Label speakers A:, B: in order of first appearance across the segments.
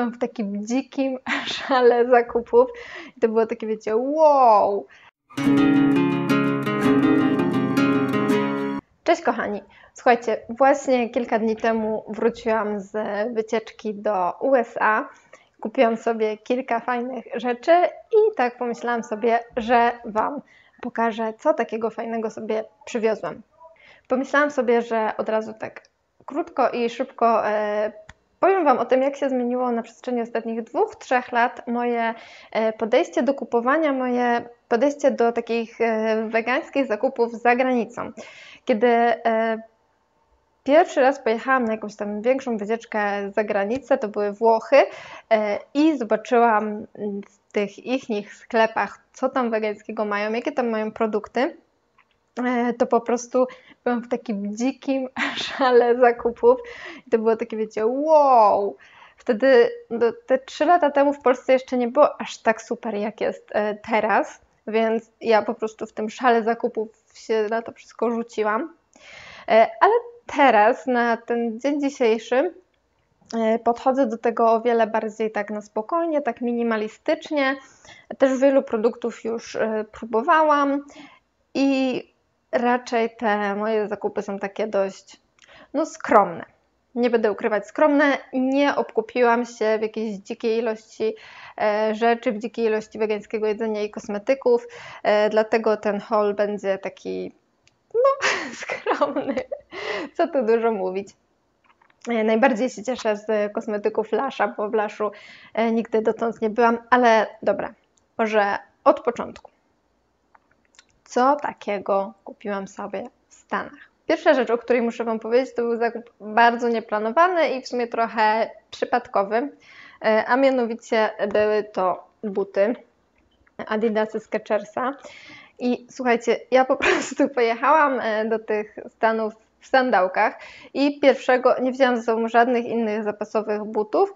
A: byłam w takim dzikim szale zakupów. I to było takie, wiecie, wow! Cześć kochani! Słuchajcie, właśnie kilka dni temu wróciłam z wycieczki do USA. Kupiłam sobie kilka fajnych rzeczy i tak pomyślałam sobie, że Wam pokażę, co takiego fajnego sobie przywiozłam. Pomyślałam sobie, że od razu tak krótko i szybko e, powiem Wam o tym, jak się zmieniło na przestrzeni ostatnich dwóch, trzech lat moje e, podejście do kupowania, moje podejście do takich e, wegańskich zakupów za granicą. Kiedy e, Pierwszy raz pojechałam na jakąś tam większą wycieczkę za granicę, to były Włochy i zobaczyłam w tych ich sklepach, co tam wegańskiego mają, jakie tam mają produkty. E, to po prostu byłam w takim dzikim szale zakupów. I to było takie, wiecie, wow! Wtedy, no, te trzy lata temu w Polsce jeszcze nie było aż tak super, jak jest e, teraz, więc ja po prostu w tym szale zakupów się na to wszystko rzuciłam. Ale teraz, na ten dzień dzisiejszy, e, podchodzę do tego o wiele bardziej tak na spokojnie, tak minimalistycznie. Też wielu produktów już e, próbowałam i raczej te moje zakupy są takie dość no, skromne. Nie będę ukrywać, skromne. Nie obkupiłam się w jakiejś dzikiej ilości e, rzeczy, w dzikiej ilości wegańskiego jedzenia i kosmetyków, dlatego ten haul będzie taki no, skromny. Co tu dużo mówić. E, najbardziej się cieszę z kosmetyków Lasha, bo w Lashu e, nigdy dotąd nie byłam, ale dobra, może od początku. Co takiego kupiłam sobie w Stanach? Pierwsza rzecz, o której muszę Wam powiedzieć, to był zakup bardzo nieplanowany i w sumie trochę przypadkowy, e, a mianowicie były to buty Adidasy Skechersa. I słuchajcie, ja po prostu pojechałam do tych Stanów w sandałkach i pierwszego, nie wzięłam ze sobą żadnych innych zapasowych butów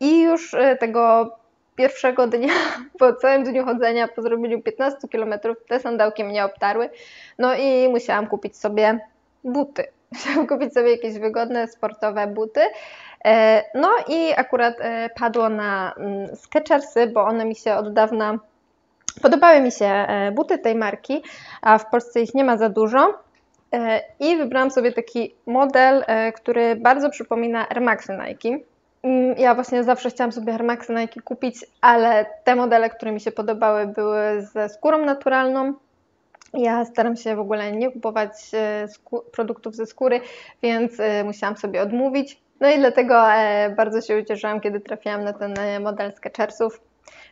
A: i już e, tego pierwszego dnia, po całym dniu chodzenia, po zrobieniu 15 km, te sandałki mnie obtarły, no i musiałam kupić sobie buty. Musiałam kupić sobie jakieś wygodne, sportowe buty. E, no i akurat e, padło na mm, Skechersy, bo one mi się od dawna podobały mi się buty tej marki, a w Polsce ich nie ma za dużo. E, I wybrałam sobie taki model, e, który bardzo przypomina Air Maxy Nike. Mm, ja właśnie zawsze chciałam sobie Air Maxy Nike kupić, ale te modele, które mi się podobały, były ze skórą naturalną. Ja staram się w ogóle nie kupować e, produktów ze skóry, więc musiałam sobie odmówić. No i dlatego bardzo się ucieszyłam, kiedy trafiłam na ten model Skechersów.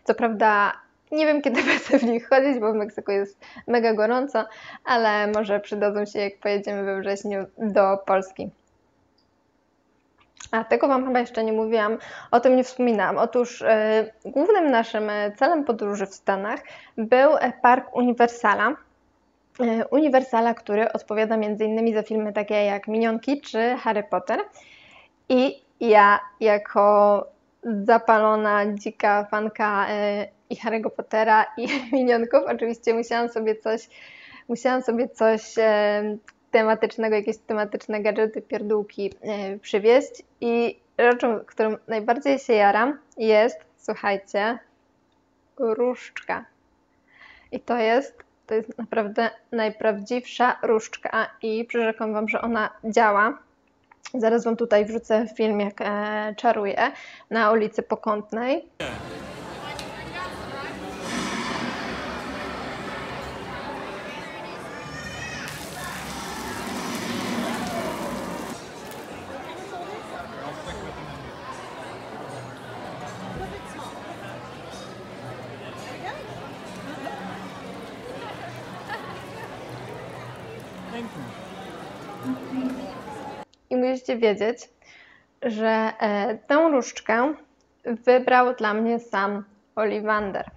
A: Co prawda nie wiem, kiedy będę w nich chodzić, bo w Meksyku jest mega gorąco, ale może przydadzą się, jak pojedziemy we wrześniu do Polski. A tego Wam chyba jeszcze nie mówiłam, o tym nie wspominałam. Otóż e, głównym naszym e, celem podróży w Stanach był park Universala. E, Universala, który odpowiada m.in. za filmy takie jak Minionki czy Harry Potter. I ja jako zapalona, dzika fanka i Harry'ego Pottera i Minionków. Oczywiście musiałam sobie coś, musiałam sobie coś e, tematycznego, jakieś tematyczne gadżety, pierdółki e, przywieźć i rzeczą, którą najbardziej się jaram jest, słuchajcie, różdżka. I to jest, to jest naprawdę najprawdziwsza różdżka i przyrzekam Wam, że ona działa. Zaraz Wam tutaj wrzucę film, jak e, czaruję na ulicy Pokątnej. Musicie wiedzieć, że e, tę różdżkę wybrał dla mnie sam Oliwander.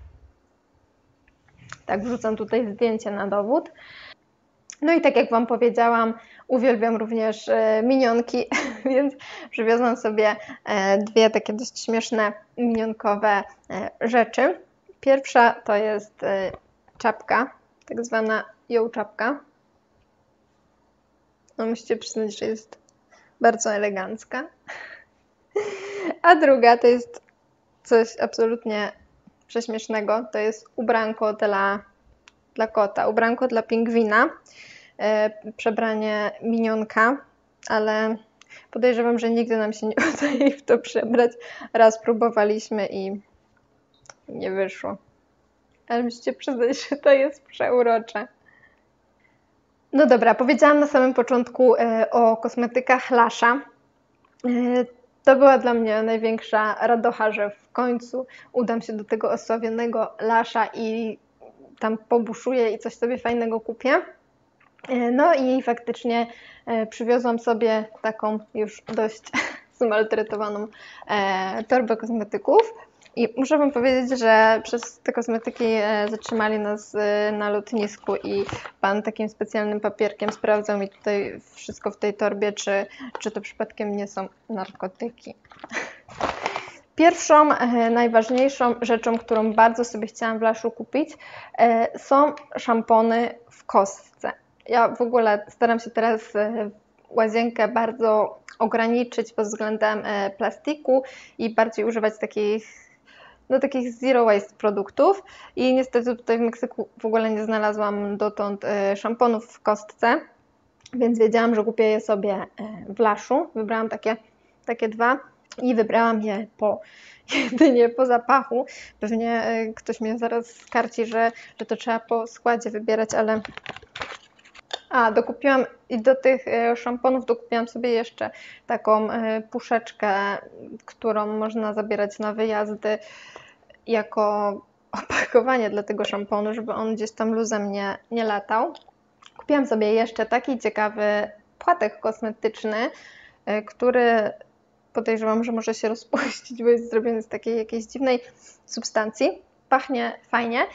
A: Tak, wrzucam tutaj zdjęcie na dowód. No i tak jak Wam powiedziałam, uwielbiam również e, minionki, więc przywiozłam sobie e, dwie takie dość śmieszne minionkowe rzeczy. Pierwsza to jest czapka, tak zwana ją czapka. No musicie przyznać, że jest bardzo elegancka. A druga to jest coś absolutnie prześmiesznego. To jest ubranko dla, dla kota, ubranko dla pingwina, e, przebranie minionka, ale podejrzewam, że nigdy nam się nie udaje w to przebrać. Raz próbowaliśmy i nie wyszło. Ale musicie przyznać, że to jest przeurocze. No dobra, powiedziałam na samym początku e, o kosmetykach Lasha. E, to była dla mnie największa radocha, że w końcu udam się do tego osławionego Lasha i tam pobuszuję i coś sobie fajnego kupię. E, no i faktycznie przywiozłam sobie taką już dość zmaltretowaną torbę kosmetyków. I muszę Wam powiedzieć, że przez te kosmetyki e, zatrzymali nas e, na lotnisku i Pan takim specjalnym papierkiem sprawdzał mi tutaj wszystko w tej torbie, czy, czy to przypadkiem nie są narkotyki. Pierwszą, e, najważniejszą rzeczą, którą bardzo sobie chciałam w Laszu kupić, są szampony w kostce. Ja w ogóle staram się teraz łazienkę bardzo ograniczyć pod względem plastiku i bardziej używać takich do takich zero waste produktów i niestety tutaj w Meksyku w ogóle nie znalazłam dotąd e, szamponów w kostce, więc wiedziałam, że kupię je sobie e, w laszu. Wybrałam takie, takie dwa i wybrałam je po jedynie po zapachu. Pewnie e, ktoś mnie zaraz skarci, że, że to trzeba po składzie wybierać, ale a, dokupiłam i do tych e, szamponów dokupiłam sobie jeszcze taką e, puszeczkę, którą można zabierać na wyjazdy jako opakowanie dla tego szamponu, żeby on gdzieś tam luzem nie, nie latał. Kupiłam sobie jeszcze taki ciekawy płatek kosmetyczny, e, który podejrzewam, że może się rozpuścić, bo jest zrobiony z takiej jakiejś dziwnej substancji. Pachnie fajnie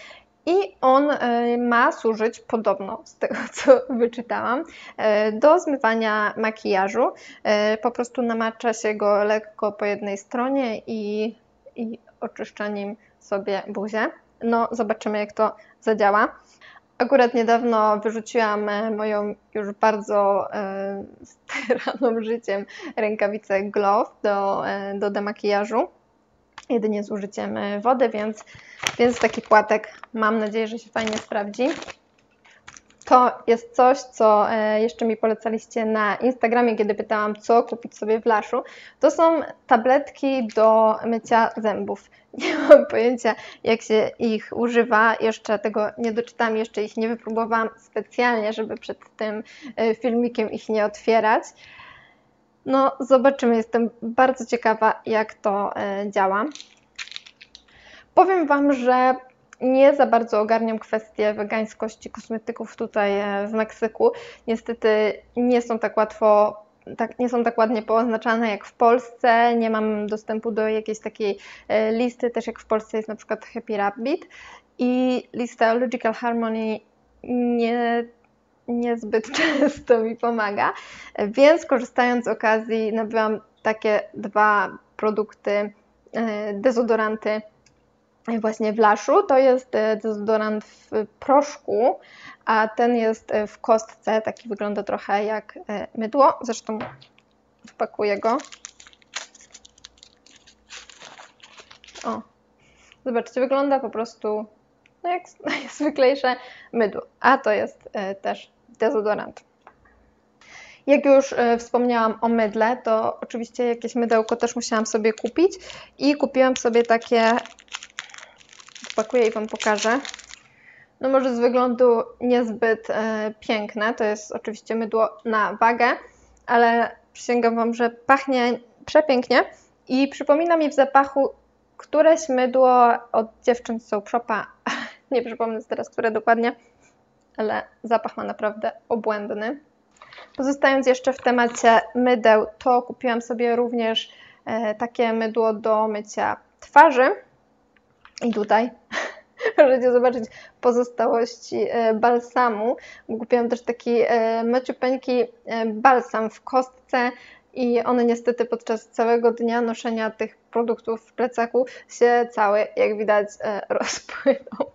A: i on e, ma służyć podobno, z tego co wyczytałam, e, do zmywania makijażu. E, po prostu namacza się go lekko po jednej stronie i, i oczyszcza nim sobie buzię. No, zobaczymy jak to zadziała. Akurat niedawno wyrzuciłam moją już bardzo staraną życiem rękawicę Glove do, do demakijażu jedynie z użyciem wody, więc, więc taki płatek mam nadzieję, że się fajnie sprawdzi. To jest coś, co e, jeszcze mi polecaliście na Instagramie, kiedy pytałam, co kupić sobie w laszu. To są tabletki do mycia zębów. Nie mam pojęcia, jak się ich używa. Jeszcze tego nie doczytałam, jeszcze ich nie wypróbowałam specjalnie, żeby przed tym e, filmikiem ich nie otwierać. No, zobaczymy. Jestem bardzo ciekawa, jak to e, działa. Powiem Wam, że nie za bardzo ogarniam kwestię wegańskości kosmetyków tutaj e, w Meksyku. Niestety nie są tak łatwo, tak, nie są tak ładnie pooznaczane jak w Polsce. Nie mam dostępu do jakiejś takiej e, listy, też jak w Polsce jest na przykład Happy Rabbit. I lista Logical Harmony nie niezbyt często mi pomaga, więc korzystając z okazji nabyłam takie dwa produkty, e, dezodoranty właśnie w laszu. To jest e, dezodorant w proszku, a ten jest e, w kostce, taki wygląda trochę jak mydło, zresztą wpakuję go. O, zobaczcie, wygląda po prostu no jak najzwyklejsze mydło, a to jest też dezodorant. Jak już e, wspomniałam o mydle, to oczywiście jakieś mydełko też musiałam sobie kupić i kupiłam sobie takie, spakuję i Wam pokażę. No może z wyglądu niezbyt e, piękne, to jest oczywiście mydło na wagę, ale przysięgam Wam, że pachnie przepięknie i przypomina mi w zapachu któreś mydło od dziewcząt z Soap Shopa, nie przypomnę teraz, które dokładnie, ale zapach ma naprawdę obłędny. Pozostając jeszcze w temacie mydeł, to kupiłam sobie również e, takie mydło do mycia twarzy. I tutaj możecie zobaczyć pozostałości e, balsamu. Kupiłam też taki e, maciupeńki balsam w kostce i one niestety podczas całego dnia noszenia tych produktów w plecaku się cały, jak widać, rozpłyną.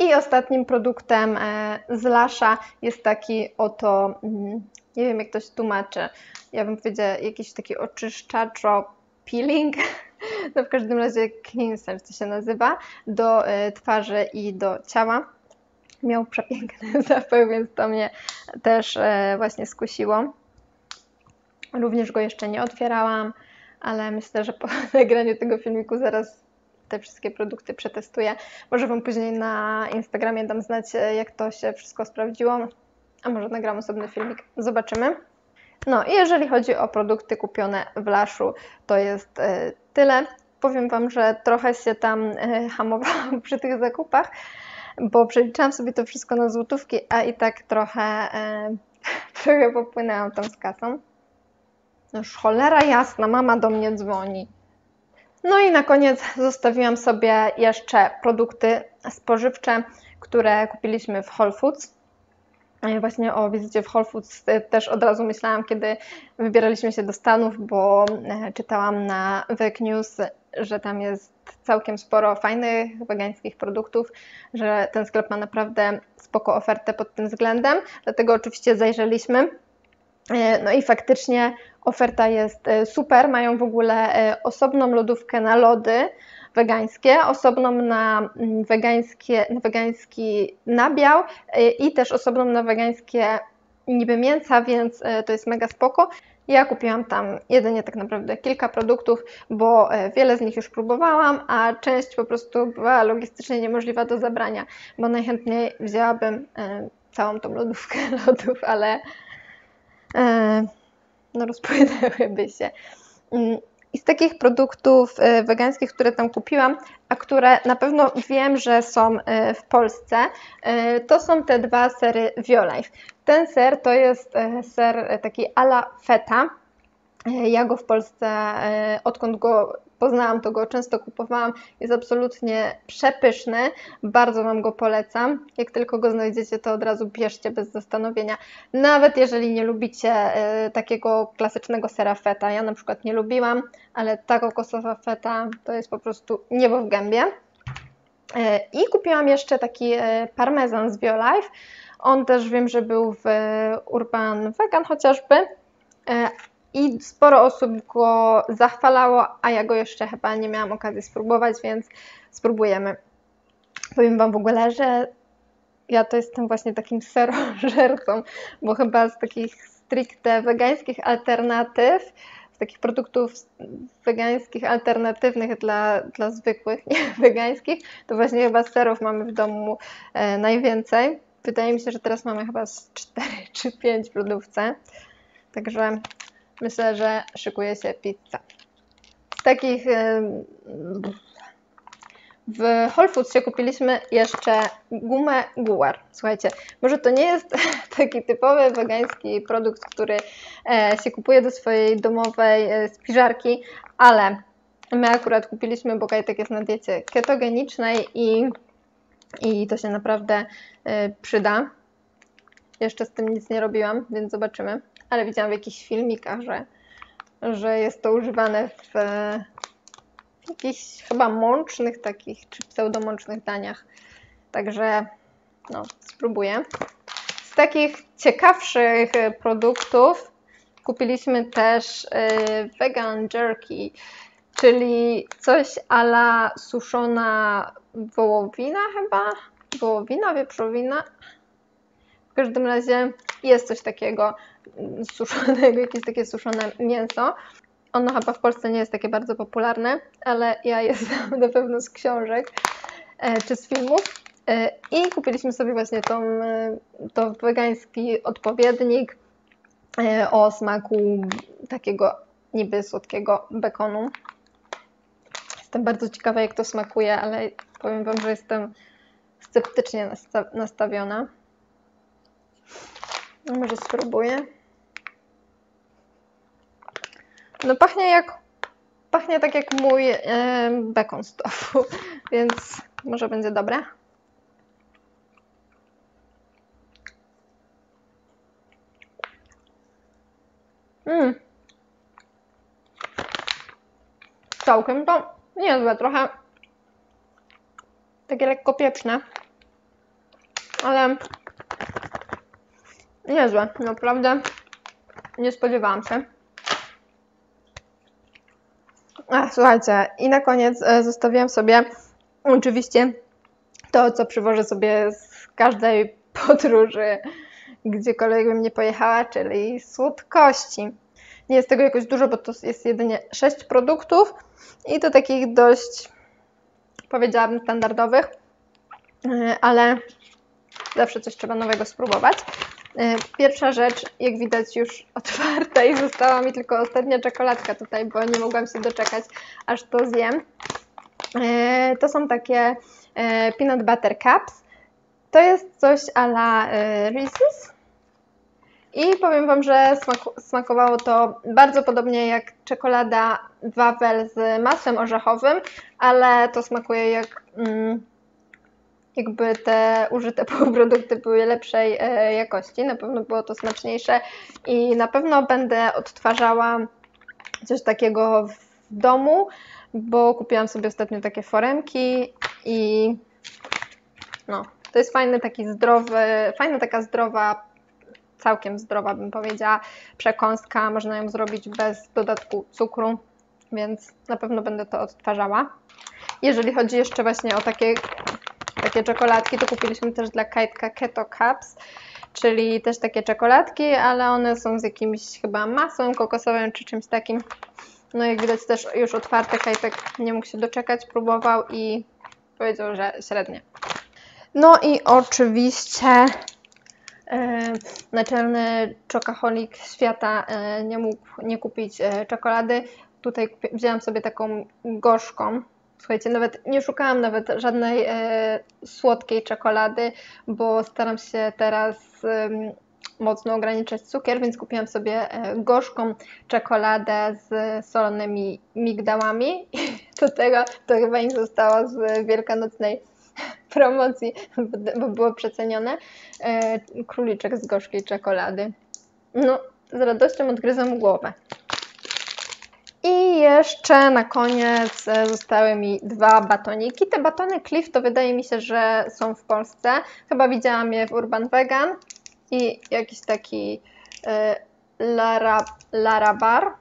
A: I ostatnim produktem e, z Lasza jest taki oto, mm, nie wiem jak to się tłumaczy, ja bym powiedziała jakiś taki oczyszczaczo peeling, no w każdym razie cleanser to się nazywa, do e, twarzy i do ciała. Miał przepiękny zapach, więc to mnie też e, właśnie skusiło. Również go jeszcze nie otwierałam, ale myślę, że po nagraniu tego filmiku zaraz te wszystkie produkty przetestuję. Może Wam później na Instagramie dam znać, e, jak to się wszystko sprawdziło, a może nagram osobny filmik. Zobaczymy. No i jeżeli chodzi o produkty kupione w Laszu, to jest e, tyle. Powiem Wam, że trochę się tam e, hamowałam przy tych zakupach, bo przeliczałam sobie to wszystko na złotówki, a i tak trochę, trochę popłynęłam tam z kasą. Już cholera jasna, mama do mnie dzwoni. No i na koniec zostawiłam sobie jeszcze produkty spożywcze, które kupiliśmy w Whole Foods. Właśnie o wizycie w Whole Foods też od razu myślałam, kiedy wybieraliśmy się do Stanów, bo e, czytałam na Veg News, że tam jest całkiem sporo fajnych wegańskich produktów, że ten sklep ma naprawdę spoko ofertę pod tym względem. Dlatego oczywiście zajrzeliśmy. E, no i faktycznie oferta jest e, super. Mają w ogóle e, osobną lodówkę na lody wegańskie, osobną na mm, wegańskie, na wegański nabiał i też osobną na wegańskie niby mięsa, więc to jest mega spoko. Ja kupiłam tam jedynie tak naprawdę kilka produktów, bo wiele z nich już próbowałam, a część po prostu była logistycznie niemożliwa do zabrania, bo najchętniej wzięłabym całą tą lodówkę lodów, ale no rozpłynęłyby się. Mm, I z takich produktów e, wegańskich, które tam kupiłam, a które na pewno wiem, że są e, w Polsce, to są te dwa sery Violife. Ten ser to jest ser taki ala feta. Ja go w Polsce, odkąd go poznałam, to go często kupowałam. Jest absolutnie przepyszny. Bardzo Wam go polecam. Jak tylko go znajdziecie, to od razu bierzcie bez zastanowienia. Nawet jeżeli nie lubicie y, takiego klasycznego sera feta. Ja na przykład nie lubiłam, ale ta kokosowa feta to jest po prostu niebo w gębie. Y, I kupiłam jeszcze taki y, parmezan z BioLife. On też wiem, że był w Urban Vegan chociażby, i sporo osób go zachwalało, a ja go jeszcze chyba nie miałam okazji spróbować, więc spróbujemy. Powiem Wam w ogóle, że ja to jestem właśnie takim serożercą, bo chyba z takich stricte wegańskich alternatyw, z takich produktów wegańskich alternatywnych dla, dla zwykłych, nie wegańskich, to właśnie chyba serów mamy w domu e, najwięcej. Wydaje mi się, że teraz mamy chyba z 4 czy 5 w lodówce. Także Myślę, że szykuje się pizza. Z takich w Whole Foodsie kupiliśmy jeszcze gumę Guar. Słuchajcie, może to nie jest taki typowy wegański produkt, który e, się kupuje do swojej domowej e, spiżarki, ale my akurat kupiliśmy, bo Kajtek jest na diecie ketogenicznej i, i to się naprawdę e, przyda. Jeszcze z tym nic nie robiłam, więc zobaczymy ale widziałam w jakichś filmikach, że, że jest to używane w, w jakichś chyba mącznych takich, czy pseudomącznych daniach. Także no, spróbuję. Z takich ciekawszych produktów kupiliśmy też y, vegan jerky, czyli coś ala suszona wołowina chyba, wołowina, wieprzowina. W każdym razie jest coś takiego suszonego, jakieś takie suszone mięso. Ono chyba w Polsce nie jest takie bardzo popularne, ale ja je znam na pewno z książek e, czy z filmów. E, I kupiliśmy sobie właśnie tą, e, to wegański odpowiednik o smaku takiego niby słodkiego bekonu. Jestem bardzo ciekawa, jak to smakuje, ale powiem Wam, że jestem sceptycznie nastawiona. Może spróbuję. No pachnie jak pachnie tak jak mój yy, bekon z tofu, więc może będzie dobre. Mmm. Całkiem to niezłe, trochę takie lekko pieczne, ale Niezłe, naprawdę. Nie spodziewałam się. A, słuchajcie, i na koniec e, zostawiłam sobie oczywiście to, co przywożę sobie z każdej podróży, gdziekolwiek bym nie pojechała, czyli słodkości. Nie jest tego jakoś dużo, bo to jest jedynie 6 produktów i to takich dość, powiedziałabym, standardowych, e, ale zawsze coś trzeba nowego spróbować. E, pierwsza rzecz, jak widać już otwarta i została mi tylko ostatnia czekoladka tutaj, bo nie mogłam się doczekać, aż to zjem. E, to są takie peanut butter cups. To jest coś a la Reese's, i powiem Wam, że smakowało to bardzo podobnie jak czekolada wafel z masłem orzechowym, ale to smakuje jak mm, jakby te użyte półprodukty były lepszej e, jakości. Na pewno było to smaczniejsze i na pewno będę odtwarzała coś takiego w domu, bo kupiłam sobie ostatnio takie foremki i no, to jest fajny taki zdrowy, fajna taka zdrowa całkiem zdrowa, bym powiedziała, przekąska. Można ją zrobić bez dodatku cukru, więc na pewno będę to odtwarzała. Jeżeli chodzi jeszcze właśnie o takie, takie czekoladki, to kupiliśmy też dla Kajtka Keto Cups, czyli też takie czekoladki, ale one są z jakimś chyba masłem kokosowym czy czymś takim. No jak widać też już otwarte, Kajtek nie mógł się doczekać, próbował i powiedział, że średnie. No i oczywiście E, naczelny czokaholik świata e, nie mógł nie kupić e, czekolady. Tutaj wzięłam sobie taką gorzką. Słuchajcie, nawet nie szukałam nawet żadnej słodkiej czekolady, bo staram się teraz mocno ograniczać cukier, więc kupiłam sobie gorzką czekoladę z solonymi migdałami. Do tego to chyba im zostało z wielkanocnej promocji, bo było przecenione, e, króliczek z gorzkiej czekolady. No, z radością odgryzam głowę. Jeszcze na koniec e, zostały mi dwa batoniki. Te batony Cliff to wydaje mi się, że są w Polsce. Chyba widziałam je w Urban Vegan i jakiś taki e, Lara, Lara Bar.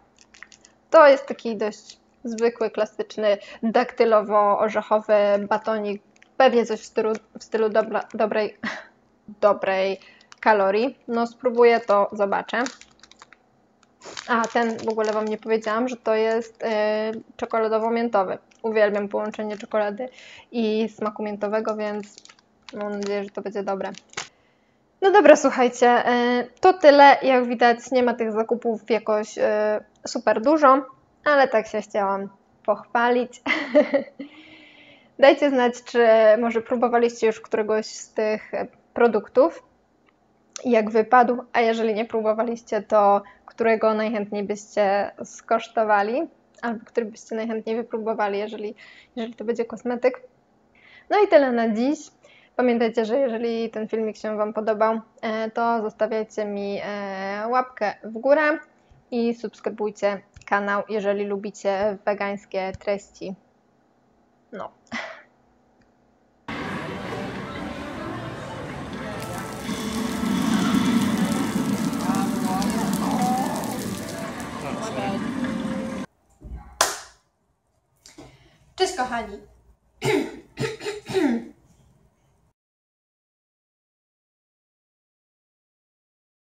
A: To jest taki dość zwykły, klasyczny, daktylowo-orzechowy batonik Pewnie coś w stylu, w stylu dobra, dobrej, dobrej kalorii. No spróbuję to, zobaczę. A, ten w ogóle Wam nie powiedziałam, że to jest yy, czekoladowo-miętowy. Uwielbiam połączenie czekolady i smaku miętowego, więc mam nadzieję, że to będzie dobre. No dobra, słuchajcie, yy, to tyle. Jak widać, nie ma tych zakupów jakoś yy, super dużo, ale tak się chciałam pochwalić. Dajcie znać, czy może próbowaliście już któregoś z tych produktów jak wypadł, a jeżeli nie próbowaliście, to którego najchętniej byście skosztowali, albo który byście najchętniej wypróbowali, jeżeli, jeżeli to będzie kosmetyk. No i tyle na dziś. Pamiętajcie, że jeżeli ten filmik się Wam podobał, e, to zostawiajcie mi e, łapkę w górę i subskrybujcie kanał, jeżeli lubicie wegańskie treści. No. Cześć kochani!